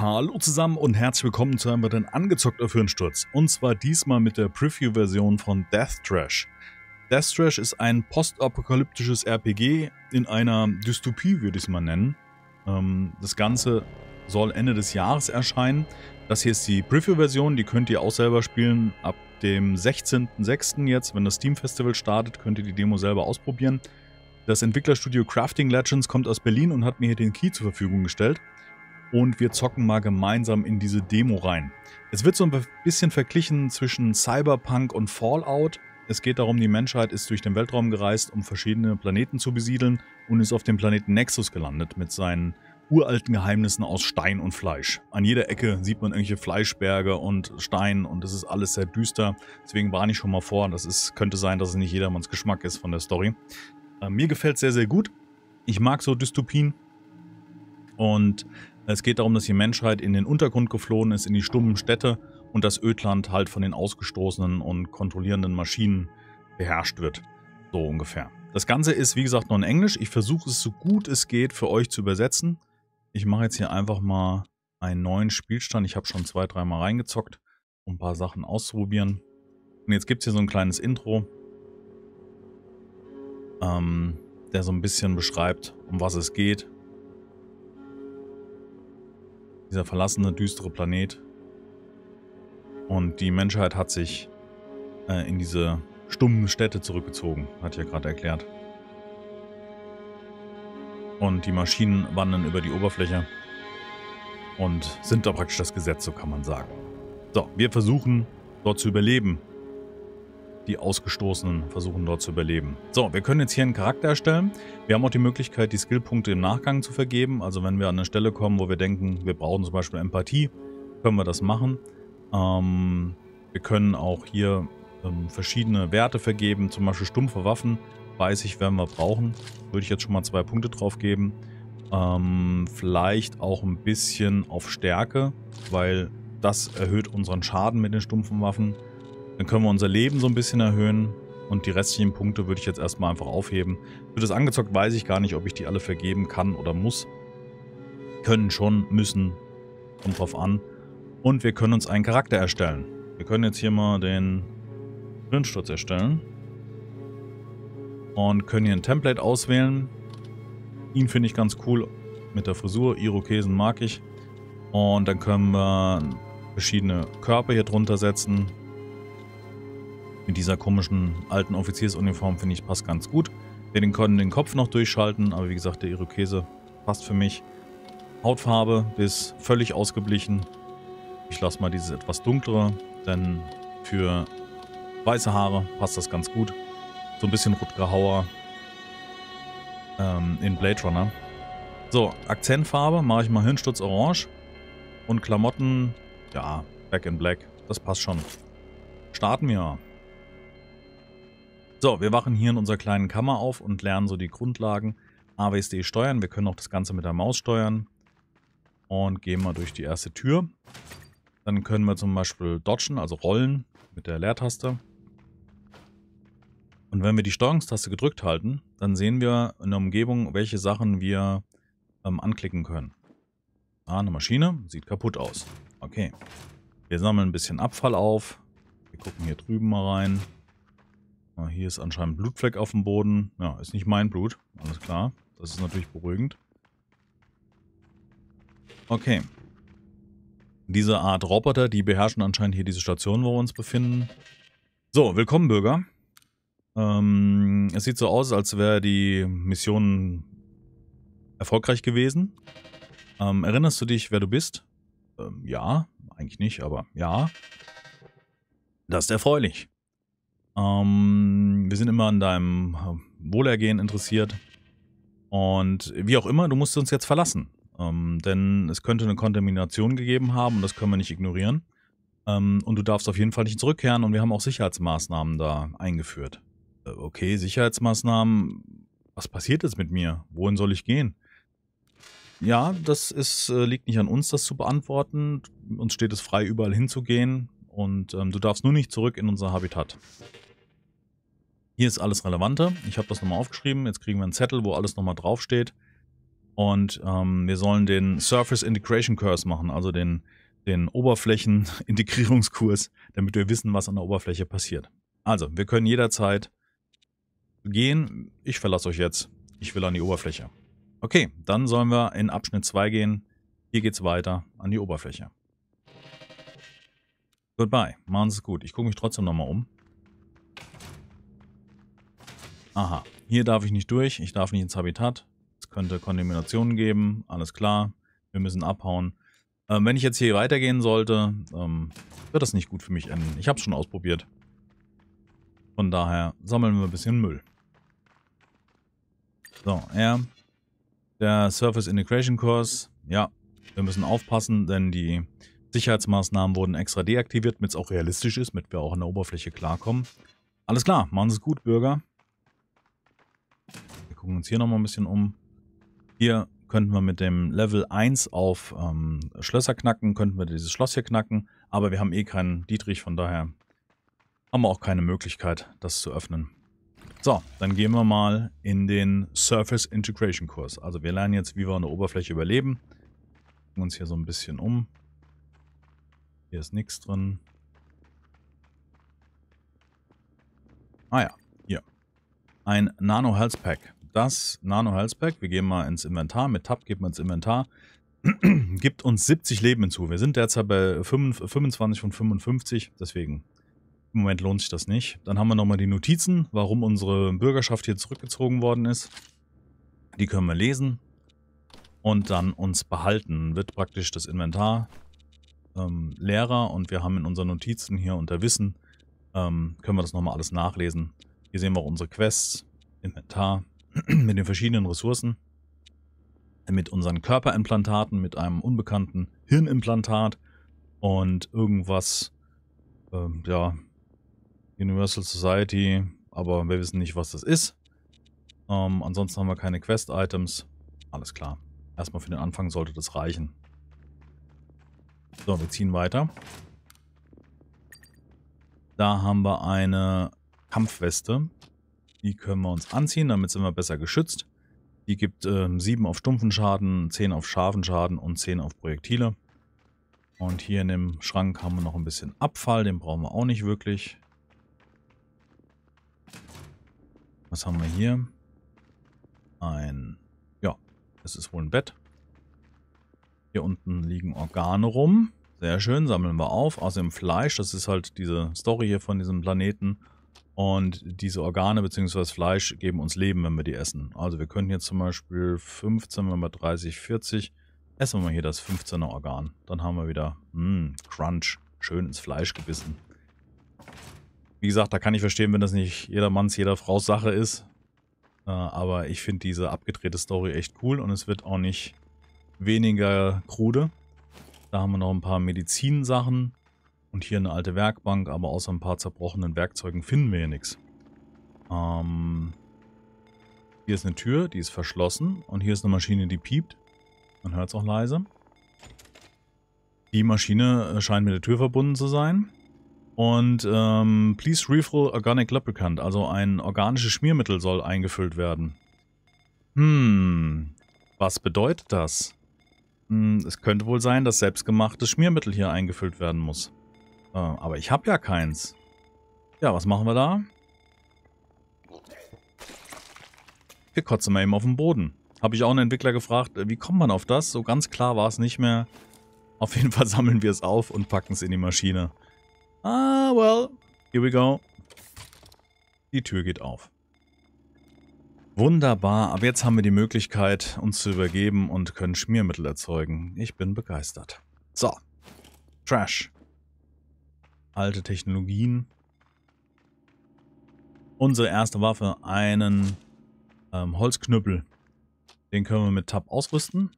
Hallo zusammen und herzlich willkommen zu einem weiteren angezockter Firnsturz. Und zwar diesmal mit der Preview-Version von Death Trash. Death Trash ist ein postapokalyptisches RPG in einer Dystopie, würde ich es mal nennen. Ähm, das Ganze soll Ende des Jahres erscheinen. Das hier ist die Preview-Version, die könnt ihr auch selber spielen. Ab dem 16.06. jetzt, wenn das Steam Festival startet, könnt ihr die Demo selber ausprobieren. Das Entwicklerstudio Crafting Legends kommt aus Berlin und hat mir hier den Key zur Verfügung gestellt und wir zocken mal gemeinsam in diese Demo rein. Es wird so ein bisschen verglichen zwischen Cyberpunk und Fallout. Es geht darum, die Menschheit ist durch den Weltraum gereist, um verschiedene Planeten zu besiedeln und ist auf dem Planeten Nexus gelandet mit seinen uralten Geheimnissen aus Stein und Fleisch. An jeder Ecke sieht man irgendwelche Fleischberge und Stein und es ist alles sehr düster. Deswegen warne ich schon mal vor, das ist, könnte sein, dass es nicht jedermanns Geschmack ist von der Story. Äh, mir gefällt es sehr, sehr gut. Ich mag so Dystopien. Und es geht darum, dass die Menschheit in den Untergrund geflohen ist, in die stummen Städte und das Ödland halt von den ausgestoßenen und kontrollierenden Maschinen beherrscht wird. So ungefähr. Das Ganze ist, wie gesagt, nur in Englisch. Ich versuche es so gut es geht für euch zu übersetzen. Ich mache jetzt hier einfach mal einen neuen Spielstand. Ich habe schon zwei, dreimal reingezockt, um ein paar Sachen auszuprobieren. Und jetzt gibt es hier so ein kleines Intro, ähm, der so ein bisschen beschreibt, um was es geht, dieser verlassene, düstere Planet. Und die Menschheit hat sich äh, in diese stummen Städte zurückgezogen, hat ja gerade erklärt. Und die Maschinen wandern über die Oberfläche und sind da praktisch das Gesetz, so kann man sagen. So, wir versuchen dort zu überleben die Ausgestoßenen versuchen dort zu überleben. So, wir können jetzt hier einen Charakter erstellen. Wir haben auch die Möglichkeit, die Skillpunkte im Nachgang zu vergeben. Also wenn wir an eine Stelle kommen, wo wir denken, wir brauchen zum Beispiel Empathie, können wir das machen. Ähm, wir können auch hier ähm, verschiedene Werte vergeben, zum Beispiel stumpfe Waffen. Weiß ich, werden wir brauchen. Würde ich jetzt schon mal zwei Punkte drauf geben. Ähm, vielleicht auch ein bisschen auf Stärke, weil das erhöht unseren Schaden mit den stumpfen Waffen. Dann können wir unser Leben so ein bisschen erhöhen. Und die restlichen Punkte würde ich jetzt erstmal einfach aufheben. Für das angezockt weiß ich gar nicht, ob ich die alle vergeben kann oder muss. Können schon, müssen. Kommt drauf an. Und wir können uns einen Charakter erstellen. Wir können jetzt hier mal den Hirnsturz erstellen. Und können hier ein Template auswählen. Ihn finde ich ganz cool mit der Frisur. Irokesen mag ich. Und dann können wir verschiedene Körper hier drunter setzen. Mit dieser komischen alten Offiziersuniform finde ich passt ganz gut. Wir können den Kopf noch durchschalten, aber wie gesagt, der Irokese passt für mich. Hautfarbe ist völlig ausgeblichen. Ich lasse mal dieses etwas dunklere, denn für weiße Haare passt das ganz gut. So ein bisschen Rutger Hauer ähm, in Blade Runner. So, Akzentfarbe mache ich mal Hirnsturz Orange. Und Klamotten, ja, Back in Black. Das passt schon. Starten wir. So, wir wachen hier in unserer kleinen Kammer auf und lernen so die Grundlagen. AWSD steuern. Wir können auch das Ganze mit der Maus steuern. Und gehen mal durch die erste Tür. Dann können wir zum Beispiel dodgen, also rollen mit der Leertaste. Und wenn wir die Steuerungstaste gedrückt halten, dann sehen wir in der Umgebung, welche Sachen wir ähm, anklicken können. Ah, eine Maschine, sieht kaputt aus. Okay. Wir sammeln ein bisschen Abfall auf. Wir gucken hier drüben mal rein. Hier ist anscheinend ein Blutfleck auf dem Boden. Ja, ist nicht mein Blut. Alles klar. Das ist natürlich beruhigend. Okay. Diese Art Roboter, die beherrschen anscheinend hier diese Station, wo wir uns befinden. So, willkommen Bürger. Ähm, es sieht so aus, als wäre die Mission erfolgreich gewesen. Ähm, erinnerst du dich, wer du bist? Ähm, ja, eigentlich nicht, aber ja. Das ist erfreulich. Ähm, wir sind immer an deinem äh, Wohlergehen interessiert. Und wie auch immer, du musst uns jetzt verlassen. Ähm, denn es könnte eine Kontamination gegeben haben und das können wir nicht ignorieren. Ähm, und du darfst auf jeden Fall nicht zurückkehren und wir haben auch Sicherheitsmaßnahmen da eingeführt. Äh, okay, Sicherheitsmaßnahmen. Was passiert jetzt mit mir? Wohin soll ich gehen? Ja, das ist, äh, liegt nicht an uns, das zu beantworten. Uns steht es frei, überall hinzugehen. Und ähm, du darfst nur nicht zurück in unser Habitat. Hier ist alles Relevante. Ich habe das nochmal aufgeschrieben. Jetzt kriegen wir einen Zettel, wo alles nochmal draufsteht. Und ähm, wir sollen den Surface Integration Curse machen, also den, den Oberflächenintegrierungskurs, damit wir wissen, was an der Oberfläche passiert. Also, wir können jederzeit gehen. Ich verlasse euch jetzt. Ich will an die Oberfläche. Okay, dann sollen wir in Abschnitt 2 gehen. Hier geht's weiter an die Oberfläche. Goodbye. Machen Sie es gut. Ich gucke mich trotzdem nochmal um. Aha. Hier darf ich nicht durch. Ich darf nicht ins Habitat. Es könnte Kontaminationen geben. Alles klar. Wir müssen abhauen. Ähm, wenn ich jetzt hier weitergehen sollte, ähm, wird das nicht gut für mich enden. Ich habe es schon ausprobiert. Von daher sammeln wir ein bisschen Müll. So, er. Der Surface Integration Course. Ja, wir müssen aufpassen, denn die Sicherheitsmaßnahmen wurden extra deaktiviert, damit es auch realistisch ist, damit wir auch an der Oberfläche klarkommen. Alles klar, machen Sie es gut, Bürger. Wir gucken uns hier nochmal ein bisschen um. Hier könnten wir mit dem Level 1 auf ähm, Schlösser knacken, könnten wir dieses Schloss hier knacken, aber wir haben eh keinen Dietrich, von daher haben wir auch keine Möglichkeit, das zu öffnen. So, dann gehen wir mal in den Surface Integration Kurs. Also wir lernen jetzt, wie wir an der Oberfläche überleben. Gucken uns hier so ein bisschen um. Hier ist nichts drin. Ah ja. Ein Nano Health Pack. Das Nano Health Pack, wir gehen mal ins Inventar. Mit Tab geht man ins Inventar. gibt uns 70 Leben hinzu. Wir sind derzeit bei 25 von 55, deswegen im Moment lohnt sich das nicht. Dann haben wir nochmal die Notizen, warum unsere Bürgerschaft hier zurückgezogen worden ist. Die können wir lesen und dann uns behalten. Wird praktisch das Inventar ähm, leerer und wir haben in unseren Notizen hier unter Wissen, ähm, können wir das nochmal alles nachlesen. Hier sehen wir auch unsere Quests, Inventar mit den verschiedenen Ressourcen, mit unseren Körperimplantaten, mit einem unbekannten Hirnimplantat und irgendwas, ähm, ja, Universal Society, aber wir wissen nicht, was das ist. Ähm, ansonsten haben wir keine Quest-Items. Alles klar. Erstmal für den Anfang sollte das reichen. So, wir ziehen weiter. Da haben wir eine Kampfweste. Die können wir uns anziehen, damit sind wir besser geschützt. Die gibt äh, 7 auf stumpfen Schaden, 10 auf scharfen Schaden und 10 auf Projektile. Und hier in dem Schrank haben wir noch ein bisschen Abfall, den brauchen wir auch nicht wirklich. Was haben wir hier? Ein, ja, es ist wohl ein Bett. Hier unten liegen Organe rum. Sehr schön, sammeln wir auf. Außerdem Fleisch, das ist halt diese Story hier von diesem Planeten. Und diese Organe bzw. Fleisch geben uns Leben, wenn wir die essen. Also wir können hier zum Beispiel 15, wenn wir 30, 40, essen wir mal hier das 15er Organ. Dann haben wir wieder, mh, hm, Crunch, schön ins Fleisch gebissen. Wie gesagt, da kann ich verstehen, wenn das nicht jedermanns, jeder Frau's Sache ist. Äh, aber ich finde diese abgedrehte Story echt cool und es wird auch nicht weniger krude. Da haben wir noch ein paar Medizinsachen und hier eine alte Werkbank, aber außer ein paar zerbrochenen Werkzeugen finden wir hier nichts. Ähm, hier ist eine Tür, die ist verschlossen und hier ist eine Maschine, die piept. Man hört es auch leise. Die Maschine äh, scheint mit der Tür verbunden zu sein. Und ähm, Please Refill Organic Lubricant, also ein organisches Schmiermittel soll eingefüllt werden. Hm, was bedeutet das? Hm, es könnte wohl sein, dass selbstgemachtes Schmiermittel hier eingefüllt werden muss. Äh, aber ich habe ja keins. Ja, was machen wir da? Wir kotzen mal eben auf den Boden. Habe ich auch einen Entwickler gefragt, äh, wie kommt man auf das? So ganz klar war es nicht mehr. Auf jeden Fall sammeln wir es auf und packen es in die Maschine. Ah, well, here we go. Die Tür geht auf. Wunderbar, aber jetzt haben wir die Möglichkeit, uns zu übergeben und können Schmiermittel erzeugen. Ich bin begeistert. So, Trash. Alte Technologien. Unsere erste Waffe, einen ähm, Holzknüppel. Den können wir mit Tab ausrüsten.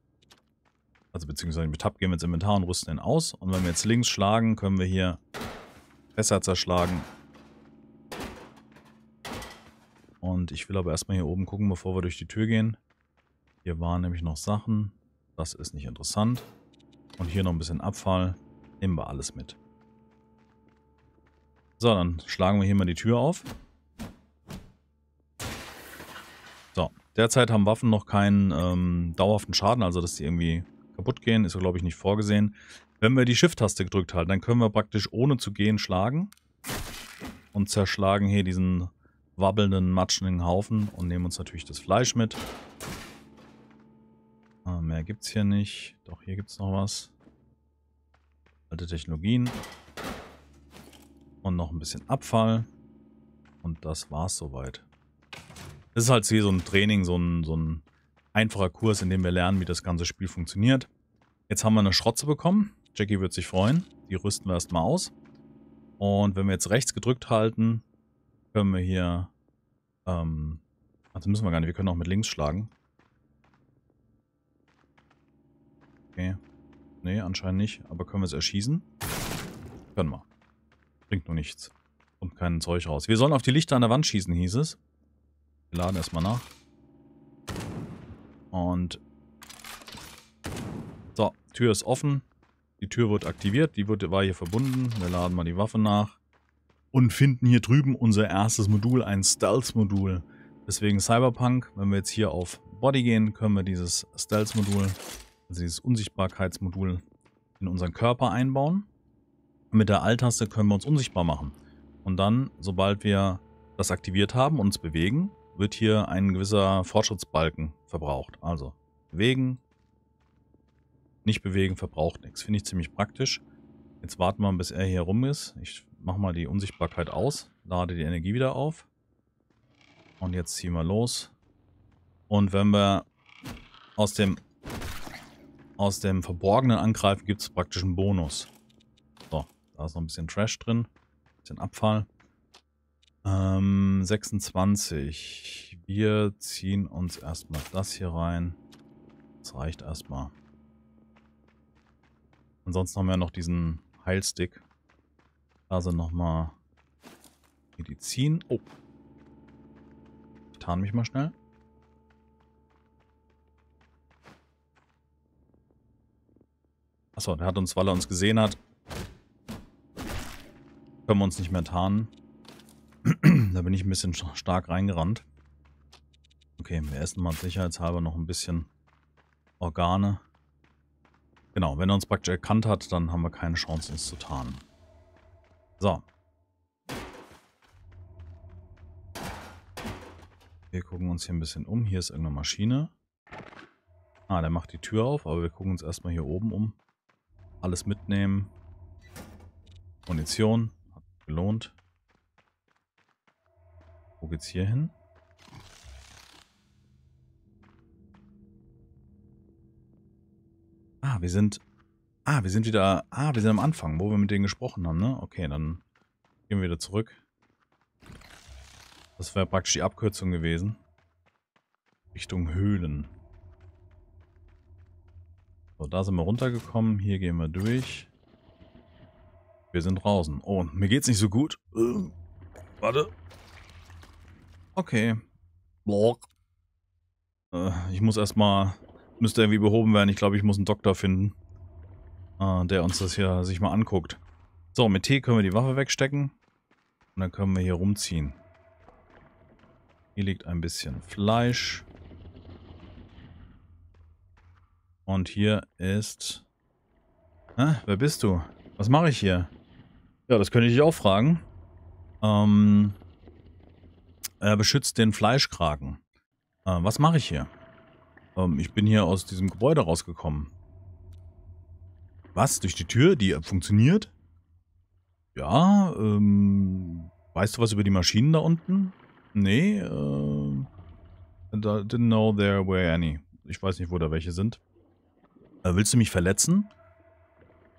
Also beziehungsweise mit Tab gehen wir ins Inventar und rüsten den aus. Und wenn wir jetzt links schlagen, können wir hier Fässer zerschlagen. Und ich will aber erstmal hier oben gucken, bevor wir durch die Tür gehen. Hier waren nämlich noch Sachen. Das ist nicht interessant. Und hier noch ein bisschen Abfall. Nehmen wir alles mit. So, dann schlagen wir hier mal die Tür auf. So, derzeit haben Waffen noch keinen ähm, dauerhaften Schaden, also dass die irgendwie kaputt gehen, ist glaube ich nicht vorgesehen. Wenn wir die Shift-Taste gedrückt halten, dann können wir praktisch ohne zu gehen schlagen und zerschlagen hier diesen wabbelnden, matschenden Haufen und nehmen uns natürlich das Fleisch mit. Ah, mehr gibt es hier nicht. Doch, hier gibt es noch was. Alte Technologien. Und noch ein bisschen Abfall. Und das war's soweit. Das ist halt hier so ein Training, so ein, so ein einfacher Kurs, in dem wir lernen, wie das ganze Spiel funktioniert. Jetzt haben wir eine Schrotze bekommen. Jackie wird sich freuen. Die rüsten wir erstmal aus. Und wenn wir jetzt rechts gedrückt halten, können wir hier... Ähm, also müssen wir gar nicht, wir können auch mit links schlagen. Okay. Nee, anscheinend nicht. Aber können wir es erschießen? Können wir. Bringt nur nichts. Kommt kein Zeug raus. Wir sollen auf die Lichter an der Wand schießen, hieß es. Wir laden erstmal nach. Und... So, Tür ist offen. Die Tür wird aktiviert. Die wird, war hier verbunden. Wir laden mal die Waffe nach. Und finden hier drüben unser erstes Modul, ein Stealth-Modul. Deswegen Cyberpunk. Wenn wir jetzt hier auf Body gehen, können wir dieses Stealth-Modul also dieses Unsichtbarkeitsmodul in unseren Körper einbauen. Mit der Alt-Taste können wir uns unsichtbar machen. Und dann, sobald wir das aktiviert haben und uns bewegen, wird hier ein gewisser Fortschrittsbalken verbraucht. Also bewegen, nicht bewegen, verbraucht nichts. Finde ich ziemlich praktisch. Jetzt warten wir, bis er hier rum ist. Ich mache mal die Unsichtbarkeit aus, lade die Energie wieder auf. Und jetzt ziehen wir los. Und wenn wir aus dem aus dem verborgenen Angreifen gibt es praktisch einen Bonus. Da ist noch ein bisschen Trash drin. Ein bisschen Abfall. Ähm, 26. Wir ziehen uns erstmal das hier rein. Das reicht erstmal. Ansonsten haben wir noch diesen Heilstick. Da sind nochmal Medizin. Oh. Ich tarn mich mal schnell. Achso, der hat uns, weil er uns gesehen hat, können wir uns nicht mehr tarnen. da bin ich ein bisschen stark reingerannt. Okay, wir essen mal sicherheitshalber noch ein bisschen Organe. Genau, wenn er uns praktisch erkannt hat, dann haben wir keine Chance, uns zu tarnen. So. Wir gucken uns hier ein bisschen um. Hier ist irgendeine Maschine. Ah, der macht die Tür auf, aber wir gucken uns erstmal hier oben um. Alles mitnehmen. Munition. Gelohnt. Wo geht's hier hin? Ah, wir sind... Ah, wir sind wieder... Ah, wir sind am Anfang, wo wir mit denen gesprochen haben, ne? Okay, dann gehen wir wieder zurück. Das wäre praktisch die Abkürzung gewesen. Richtung Höhlen. So, da sind wir runtergekommen. Hier gehen wir durch. Wir sind draußen. Oh, mir geht's nicht so gut. Äh, warte. Okay. Block. Äh, ich muss erstmal... Müsste irgendwie behoben werden. Ich glaube, ich muss einen Doktor finden. Äh, der uns das hier sich mal anguckt. So, mit T können wir die Waffe wegstecken. Und dann können wir hier rumziehen. Hier liegt ein bisschen Fleisch. Und hier ist... Hä? Wer bist du? Was mache ich hier? Ja, das könnte ich dich auch fragen. Ähm, er beschützt den Fleischkragen. Äh, was mache ich hier? Ähm, ich bin hier aus diesem Gebäude rausgekommen. Was? Durch die Tür? Die funktioniert? Ja, ähm, weißt du was über die Maschinen da unten? Nee, äh, didn't know there were any. Ich weiß nicht, wo da welche sind. Äh, willst du mich verletzen?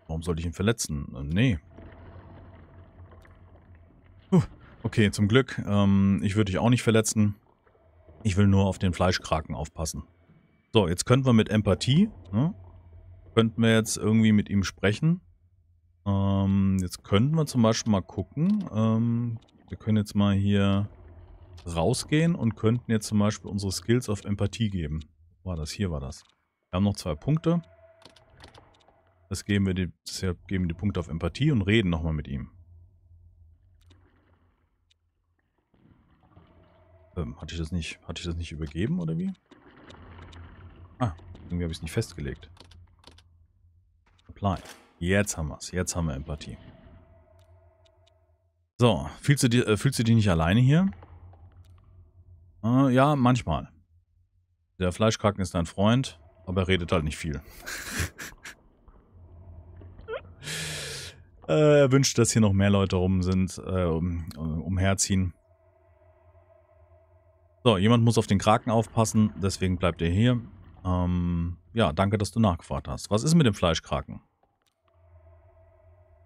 Warum sollte ich ihn verletzen? Äh, nee. Okay, zum Glück. Ähm, ich würde dich auch nicht verletzen. Ich will nur auf den Fleischkraken aufpassen. So, jetzt könnten wir mit Empathie, ne? könnten wir jetzt irgendwie mit ihm sprechen. Ähm, jetzt könnten wir zum Beispiel mal gucken. Ähm, wir können jetzt mal hier rausgehen und könnten jetzt zum Beispiel unsere Skills auf Empathie geben. War das? Hier war das. Wir haben noch zwei Punkte. Das geben wir die, deshalb geben die Punkte auf Empathie und reden nochmal mit ihm. Ähm, hatte ich das nicht, hatte ich das nicht übergeben oder wie? Ah, irgendwie habe ich es nicht festgelegt. Apply. Jetzt haben wir es. Jetzt haben wir Empathie. So, fühlst du, die, äh, fühlst du dich nicht alleine hier? Äh, ja, manchmal. Der Fleischkraken ist dein Freund, aber er redet halt nicht viel. äh, er wünscht, dass hier noch mehr Leute rum sind, äh, um, umherziehen. So, jemand muss auf den Kraken aufpassen, deswegen bleibt er hier. Ähm, ja, danke, dass du nachgefragt hast. Was ist mit dem Fleischkraken?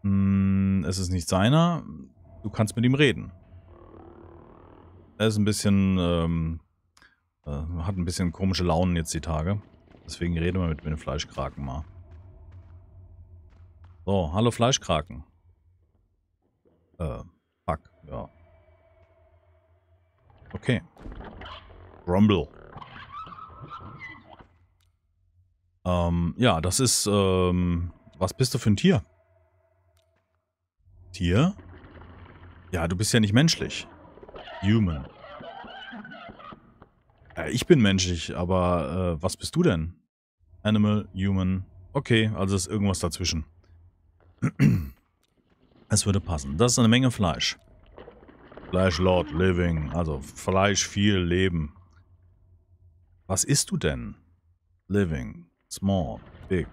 Hm, es ist nicht seiner. Du kannst mit ihm reden. Er ist ein bisschen, ähm, äh, hat ein bisschen komische Launen jetzt die Tage. Deswegen reden wir mit, mit dem Fleischkraken mal. So, hallo Fleischkraken. Äh, fuck, ja. Okay. Rumble. Ähm, ja, das ist, ähm, was bist du für ein Tier? Tier? Ja, du bist ja nicht menschlich. Human. Ja, ich bin menschlich, aber äh, was bist du denn? Animal, Human. Okay, also ist irgendwas dazwischen. es würde passen. Das ist eine Menge Fleisch. Fleisch Lord, Living. Also Fleisch, viel, Leben. Was isst du denn? Living, Small, Big.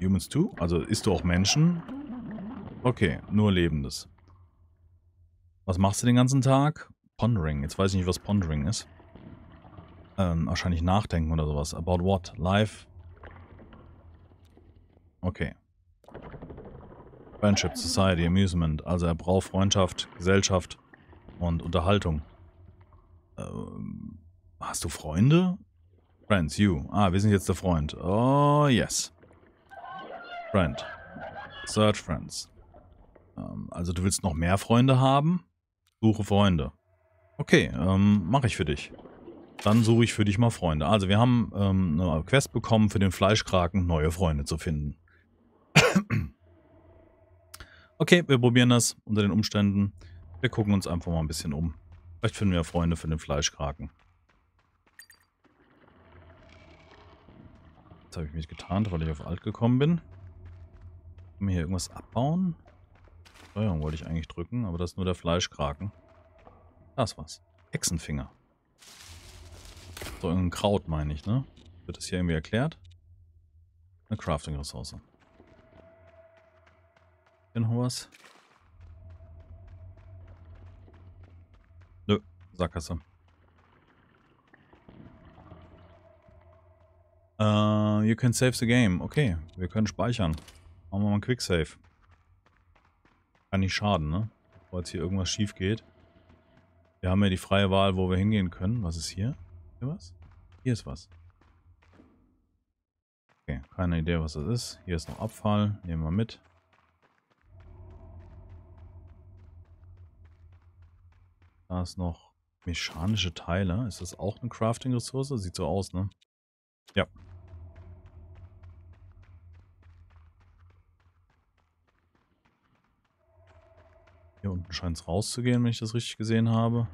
Humans too? Also isst du auch Menschen? Okay, nur Lebendes. Was machst du den ganzen Tag? Pondering. Jetzt weiß ich nicht, was Pondering ist. Ähm, wahrscheinlich nachdenken oder sowas. About what? Life? Okay. Friendship, Society, Amusement. Also er braucht Freundschaft, Gesellschaft und Unterhaltung. Ähm, hast du Freunde? Friends, you. Ah, wir sind jetzt der Freund. Oh, yes. Friend. Search Friends. Ähm, also du willst noch mehr Freunde haben? Suche Freunde. Okay, ähm, mache ich für dich. Dann suche ich für dich mal Freunde. Also wir haben ähm, eine Quest bekommen für den Fleischkraken, neue Freunde zu finden. Okay, wir probieren das unter den Umständen. Wir gucken uns einfach mal ein bisschen um. Vielleicht finden wir Freunde für den Fleischkraken. Jetzt habe ich mich getarnt, weil ich auf Alt gekommen bin. Können wir hier irgendwas abbauen? Steuerung wollte ich eigentlich drücken, aber das ist nur der Fleischkraken. Da ist was. Hexenfinger. So, irgendein Kraut meine ich, ne? Wird das hier irgendwie erklärt? Eine Crafting-Ressource. Hier noch was? Nö, Sackgasse. Uh, you can save the game. Okay, wir können speichern. Machen wir mal einen Quick Save. Kann nicht schaden, ne? Bevor jetzt hier irgendwas schief geht. Wir haben ja die freie Wahl, wo wir hingehen können. Was ist hier? Hier was? Hier ist was. Okay, keine Idee, was das ist. Hier ist noch Abfall. Nehmen wir mit. Da ist noch mechanische Teile. Ist das auch eine Crafting-Ressource? Sieht so aus, ne? Ja. Hier unten scheint es rauszugehen, wenn ich das richtig gesehen habe.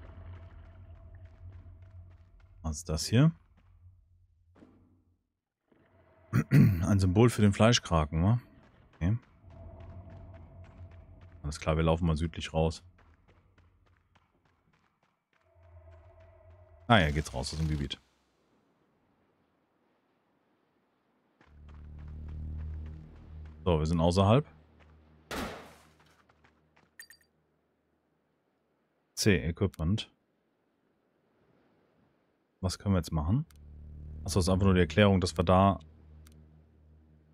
Was ist das hier? Ein Symbol für den Fleischkraken, wa? Okay. Alles klar, wir laufen mal südlich raus. Ah ja, geht's raus aus dem Gebiet. So, wir sind außerhalb. C, Equipment. Was können wir jetzt machen? Achso, das ist einfach nur die Erklärung, dass wir da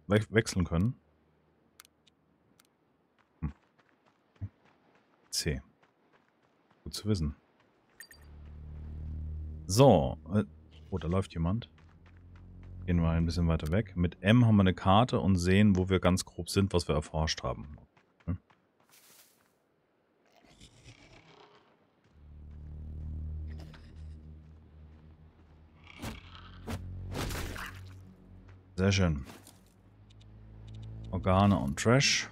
we wechseln können. Hm. C. Gut zu wissen. So. Äh, oh, da läuft jemand. Gehen wir ein bisschen weiter weg. Mit M haben wir eine Karte und sehen, wo wir ganz grob sind, was wir erforscht haben. Sehr schön. Organe und Trash.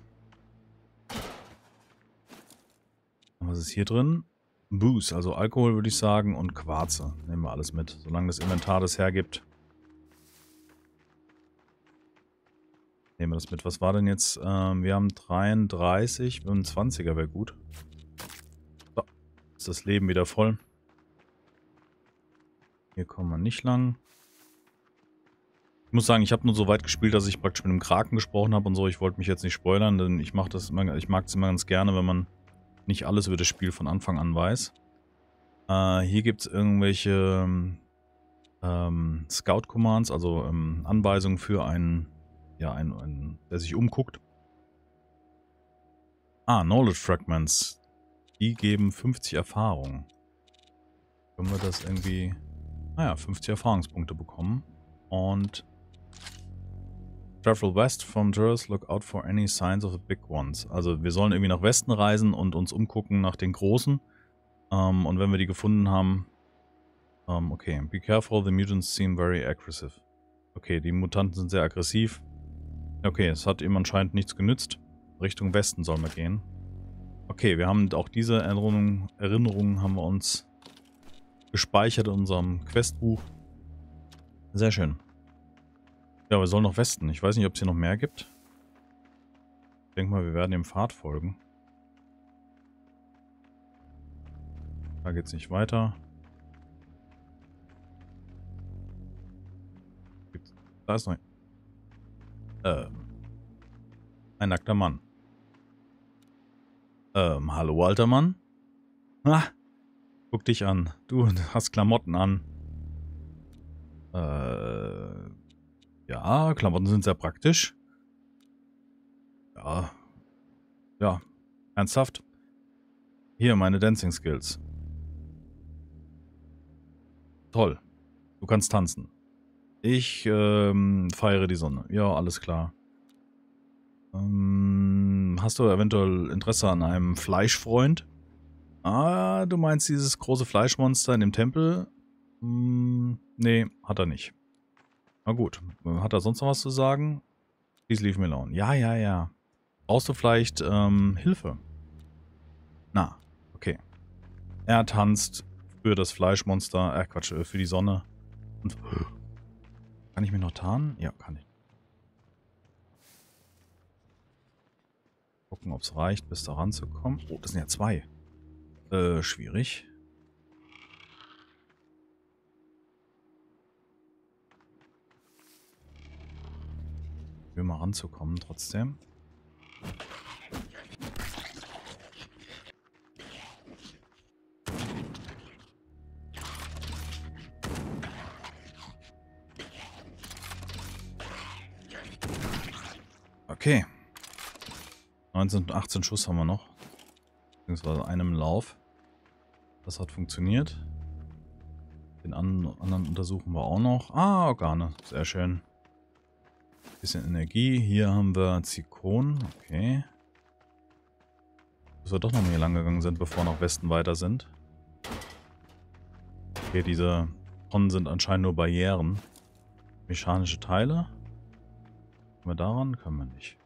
Was ist hier drin? Booze, also Alkohol würde ich sagen und Quarze. Nehmen wir alles mit, solange das Inventar das hergibt. Nehmen wir das mit. Was war denn jetzt? Ähm, wir haben 33, 25er wäre gut. So, ist das Leben wieder voll. Hier kommen wir nicht lang. Ich muss sagen, ich habe nur so weit gespielt, dass ich praktisch mit dem Kraken gesprochen habe und so. Ich wollte mich jetzt nicht spoilern, denn ich, mach das ich mag es immer ganz gerne, wenn man nicht alles über das Spiel von Anfang an weiß. Äh, hier gibt es irgendwelche ähm, Scout-Commands, also ähm, Anweisungen für einen ja, ein, ein, der sich umguckt. Ah, Knowledge Fragments. Die geben 50 Erfahrung. Können wir das irgendwie... Naja, ah 50 Erfahrungspunkte bekommen. Und... Travel west from Juris, look out for any signs of the big ones. Also wir sollen irgendwie nach Westen reisen und uns umgucken nach den Großen. Ähm, und wenn wir die gefunden haben... Ähm, okay, be careful, the mutants seem very aggressive. Okay, die Mutanten sind sehr aggressiv. Okay, es hat ihm anscheinend nichts genützt. Richtung Westen sollen wir gehen. Okay, wir haben auch diese Erinnerungen, Erinnerungen haben wir uns gespeichert in unserem Questbuch. Sehr schön. Ja, wir sollen nach Westen. Ich weiß nicht, ob es hier noch mehr gibt. Ich denke mal, wir werden dem Pfad folgen. Da geht es nicht weiter. Da ist noch... Ähm. Ein nackter Mann. Ähm, hallo alter Mann? Ah, guck dich an. Du hast Klamotten an. Äh, ja, Klamotten sind sehr praktisch. Ja. Ja, ernsthaft? Hier, meine Dancing Skills. Toll. Du kannst tanzen. Ich ähm, feiere die Sonne. Ja, alles klar. Ähm, hast du eventuell Interesse an einem Fleischfreund? Ah, du meinst dieses große Fleischmonster in dem Tempel? Hm, nee, hat er nicht. Na gut. Hat er sonst noch was zu sagen? Please leave me alone. Ja, ja, ja. Brauchst du vielleicht ähm, Hilfe? Na, okay. Er tanzt für das Fleischmonster, äh Quatsch, äh, für die Sonne. Und kann ich mich noch tarnen? Ja, kann ich. Gucken, ob es reicht, bis da ranzukommen. Oh, das sind ja zwei. Äh, schwierig. Will mal ranzukommen trotzdem. Okay. 19 und 18 Schuss haben wir noch. Beziehungsweise einem Lauf. Das hat funktioniert. Den anderen untersuchen wir auch noch. Ah, Organe. Sehr schön. Bisschen Energie. Hier haben wir Zikon. Okay. Dass wir doch noch mal hier lang gegangen sind, bevor wir nach Westen weiter sind. Okay, diese Tonnen sind anscheinend nur Barrieren. Mechanische Teile. Können wir daran? Können wir nicht.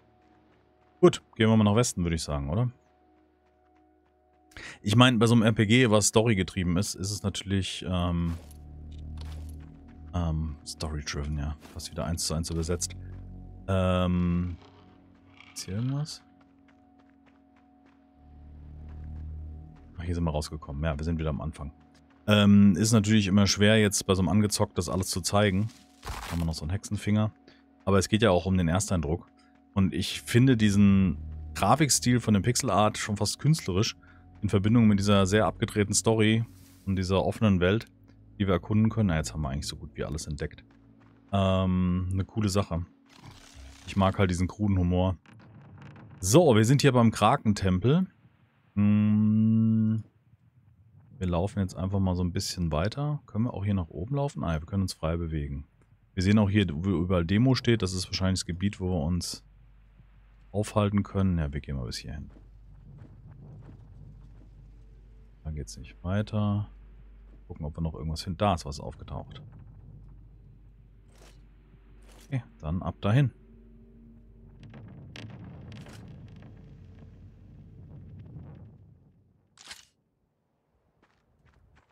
Gut, gehen wir mal nach Westen, würde ich sagen, oder? Ich meine, bei so einem RPG, was Story getrieben ist, ist es natürlich ähm, ähm, Story-driven, ja. Fast wieder eins zu eins übersetzt. Ähm, ist hier irgendwas? Ach, hier sind wir rausgekommen. Ja, wir sind wieder am Anfang. Ähm, ist natürlich immer schwer, jetzt bei so einem angezockt das alles zu zeigen. Haben wir noch so einen Hexenfinger. Aber es geht ja auch um den Ersteindruck. Und ich finde diesen Grafikstil von dem Pixel Art schon fast künstlerisch in Verbindung mit dieser sehr abgedrehten Story und dieser offenen Welt, die wir erkunden können. Ja, jetzt haben wir eigentlich so gut wie alles entdeckt. Ähm, eine coole Sache. Ich mag halt diesen kruden Humor. So, wir sind hier beim Krakentempel. Hm, wir laufen jetzt einfach mal so ein bisschen weiter. Können wir auch hier nach oben laufen? Ah, ja, wir können uns frei bewegen. Wir sehen auch hier, wo überall Demo steht. Das ist wahrscheinlich das Gebiet, wo wir uns aufhalten können. Ja, wir gehen mal bis hierhin. Da geht es nicht weiter. Gucken, ob wir noch irgendwas finden. Da ist was aufgetaucht. Okay, dann ab dahin.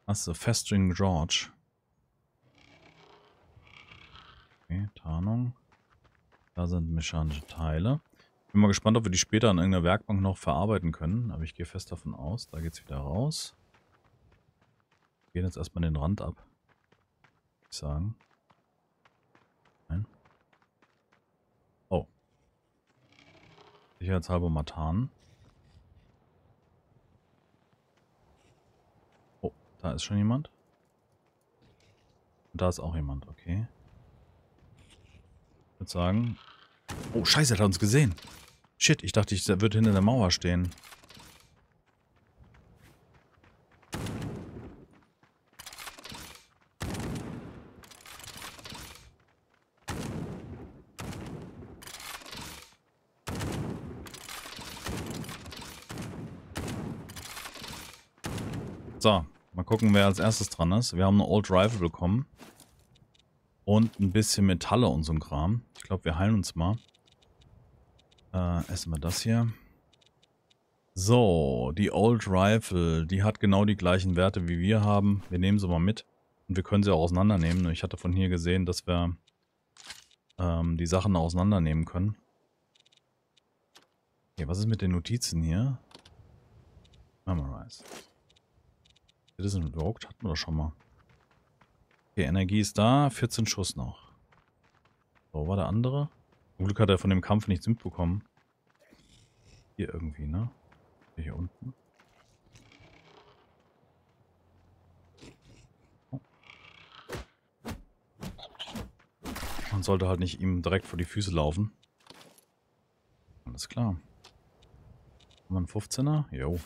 Achso, Festring George. Okay, Tarnung. Da sind mechanische Teile. Bin mal gespannt, ob wir die später an irgendeiner Werkbank noch verarbeiten können. Aber ich gehe fest davon aus. Da geht es wieder raus. Wir gehen jetzt erstmal den Rand ab. Ich sagen. Nein. Oh. Sicherheitshalber Matan. Da ist schon jemand. Und da ist auch jemand, okay. Ich würde sagen... Oh, scheiße, er hat uns gesehen. Shit, ich dachte, ich würde hinter der Mauer stehen. So, Mal gucken, wer als erstes dran ist. Wir haben eine Old Rifle bekommen. Und ein bisschen Metalle und so ein Kram. Ich glaube, wir heilen uns mal. Äh, essen wir das hier. So, die Old Rifle, die hat genau die gleichen Werte wie wir haben. Wir nehmen sie mal mit. Und wir können sie auch auseinandernehmen. Ich hatte von hier gesehen, dass wir ähm, die Sachen auseinandernehmen können. Okay, was ist mit den Notizen hier? Memorize. Citizen Rogue hatten wir schon mal. Okay, Energie ist da. 14 Schuss noch. Wo war der andere? Zum Glück hat er von dem Kampf nichts mitbekommen. Hier irgendwie, ne? Hier unten. Man sollte halt nicht ihm direkt vor die Füße laufen. Alles klar. Haben wir einen 15er? Jo.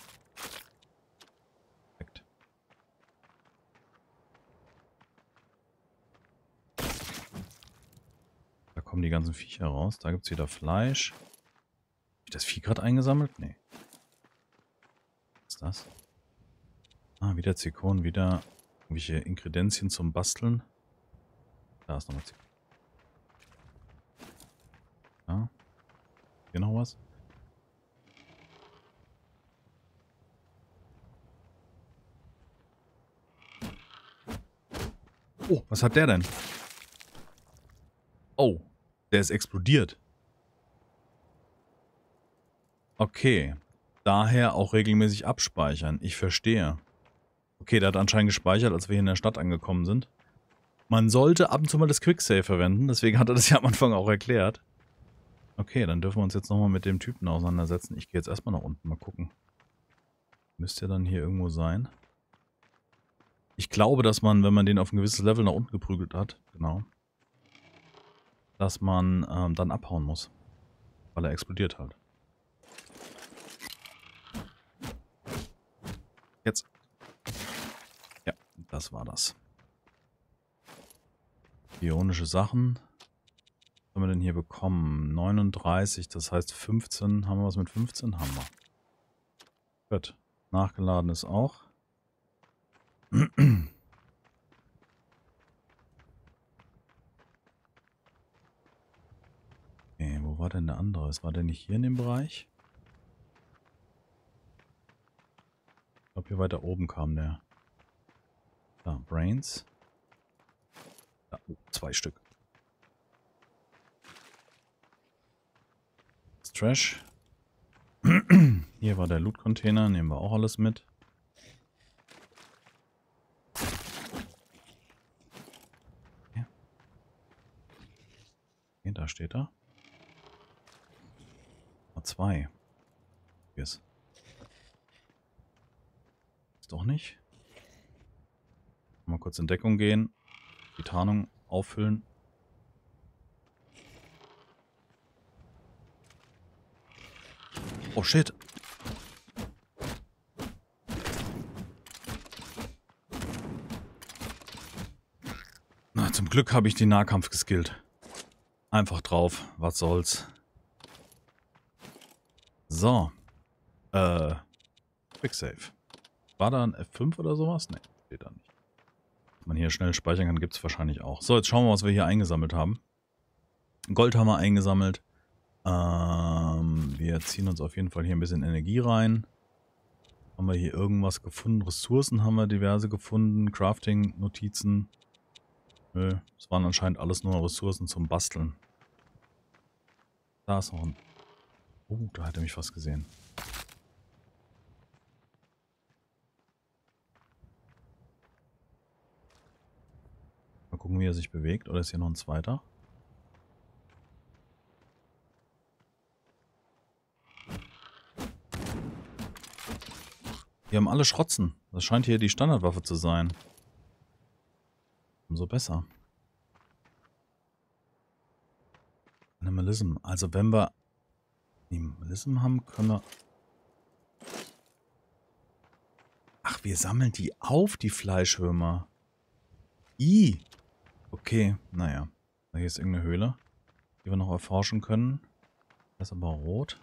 Kommen die ganzen Viecher raus. Da gibt es wieder Fleisch. Habe ich das Vieh gerade eingesammelt? Nee. Was ist das? Ah, wieder Zirkon, wieder irgendwelche Inkredenzien zum Basteln. Da ist nochmal Zirkon. Ja. Hier noch was? Oh, was hat der denn? Oh, der ist explodiert. Okay. Daher auch regelmäßig abspeichern. Ich verstehe. Okay, der hat anscheinend gespeichert, als wir hier in der Stadt angekommen sind. Man sollte ab und zu mal das Quicksave verwenden, deswegen hat er das ja am Anfang auch erklärt. Okay, dann dürfen wir uns jetzt nochmal mit dem Typen auseinandersetzen. Ich gehe jetzt erstmal nach unten, mal gucken. Müsste ja dann hier irgendwo sein. Ich glaube, dass man, wenn man den auf ein gewisses Level nach unten geprügelt hat, genau, dass man ähm, dann abhauen muss. Weil er explodiert halt. Jetzt. Ja, das war das. Ionische Sachen. Was haben wir denn hier bekommen? 39, das heißt 15. Haben wir was mit 15? Haben wir. Gut. Nachgeladen ist auch. war denn der andere? War der nicht hier in dem Bereich? Ich glaube, hier weiter oben kam der. Da, Brains. Da, oh, zwei Stück. Das Trash. Hier war der Loot-Container, nehmen wir auch alles mit. Okay, da steht er zwei. Yes. Ist doch nicht. Mal kurz in Deckung gehen. Die Tarnung auffüllen. Oh shit. Na, zum Glück habe ich den Nahkampf geskillt. Einfach drauf. Was soll's. So. Äh. Quick Save. War da ein F5 oder sowas? Ne, steht da nicht. Wenn man hier schnell speichern kann, gibt es wahrscheinlich auch. So, jetzt schauen wir, was wir hier eingesammelt haben. Gold haben wir eingesammelt. Ähm, wir ziehen uns auf jeden Fall hier ein bisschen Energie rein. Haben wir hier irgendwas gefunden? Ressourcen haben wir diverse gefunden. Crafting-Notizen. Nö, es waren anscheinend alles nur Ressourcen zum Basteln. Da ist noch ein... Oh, da hat er mich fast gesehen. Mal gucken, wie er sich bewegt. Oder ist hier noch ein zweiter? Die haben alle Schrotzen. Das scheint hier die Standardwaffe zu sein. Umso besser. Animalism. Also wenn wir Animalism haben, können wir... Ach, wir sammeln die auf, die Fleischwürmer. I. Okay, naja. Hier ist irgendeine Höhle, die wir noch erforschen können. Das ist aber rot.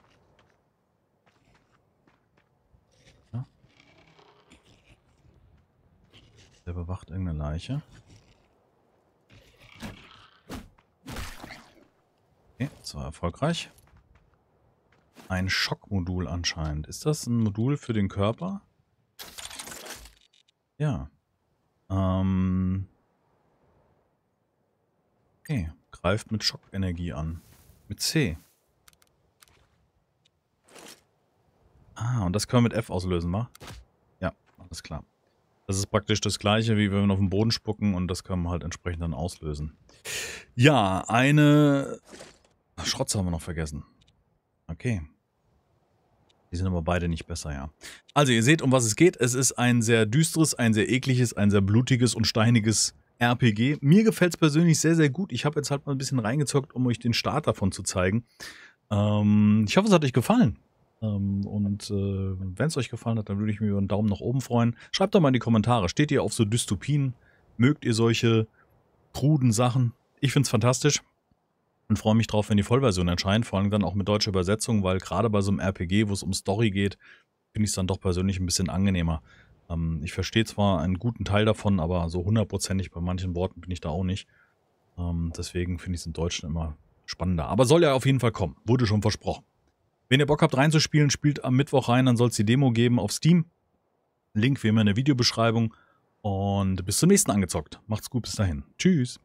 Ja. Der bewacht irgendeine Leiche. Okay, das war erfolgreich. Ein Schockmodul anscheinend. Ist das ein Modul für den Körper? Ja. Ähm, Okay, greift mit Schockenergie an. Mit C. Ah, und das können wir mit F auslösen, wa? Ja, alles klar. Das ist praktisch das gleiche, wie wenn wir auf den Boden spucken und das können wir halt entsprechend dann auslösen. Ja, eine... Schrotze haben wir noch vergessen. Okay. Die sind aber beide nicht besser, ja. Also ihr seht, um was es geht. Es ist ein sehr düsteres, ein sehr ekliges, ein sehr blutiges und steiniges RPG. Mir gefällt es persönlich sehr, sehr gut. Ich habe jetzt halt mal ein bisschen reingezockt, um euch den Start davon zu zeigen. Ähm, ich hoffe, es hat euch gefallen. Ähm, und äh, wenn es euch gefallen hat, dann würde ich mich über einen Daumen nach oben freuen. Schreibt doch mal in die Kommentare. Steht ihr auf so Dystopien? Mögt ihr solche kruden Sachen? Ich finde es fantastisch und freue mich drauf, wenn die Vollversion erscheint. Vor allem dann auch mit deutscher Übersetzung, weil gerade bei so einem RPG, wo es um Story geht, finde ich es dann doch persönlich ein bisschen angenehmer. Ähm, ich verstehe zwar einen guten Teil davon, aber so hundertprozentig bei manchen Worten bin ich da auch nicht. Ähm, deswegen finde ich es in Deutschen immer spannender. Aber soll ja auf jeden Fall kommen. Wurde schon versprochen. Wenn ihr Bock habt reinzuspielen, spielt am Mittwoch rein, dann soll es die Demo geben auf Steam. Link wie immer in der Videobeschreibung. Und bis zum nächsten angezockt. Macht's gut, bis dahin. Tschüss.